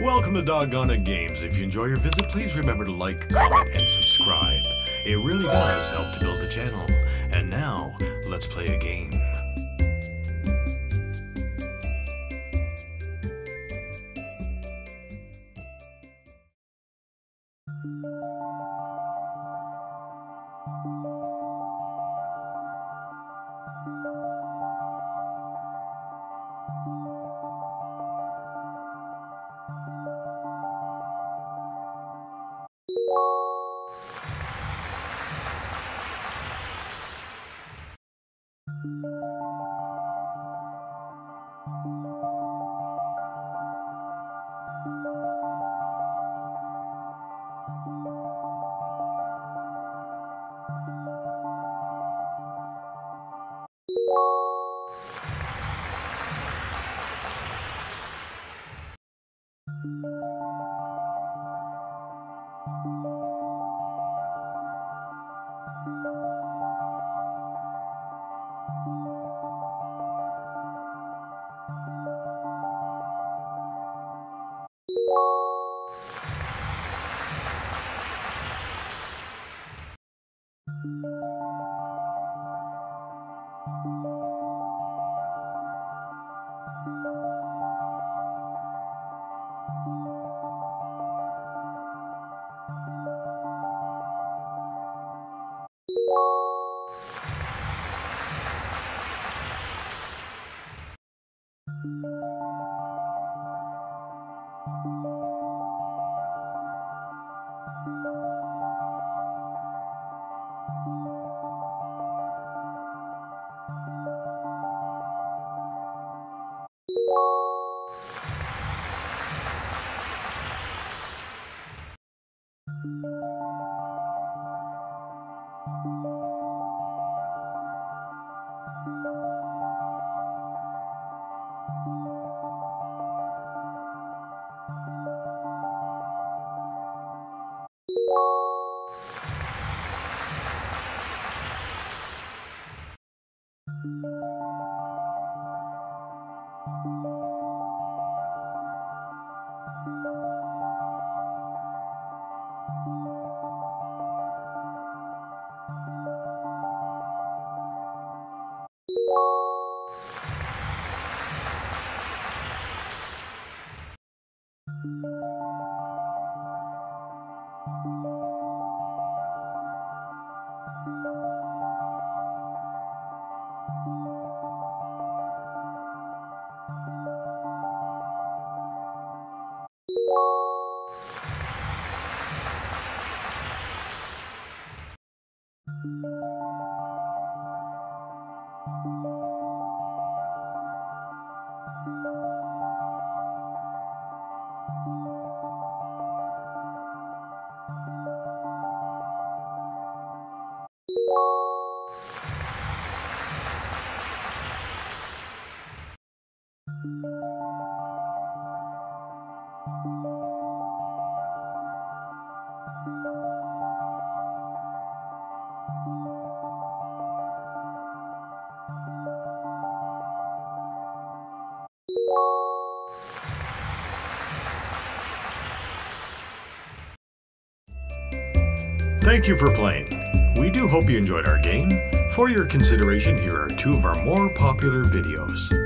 Welcome to Doggone Games. If you enjoy your visit, please remember to like, comment, and subscribe. It really does help to build the channel. for playing. We do hope you enjoyed our game. For your consideration, here are two of our more popular videos.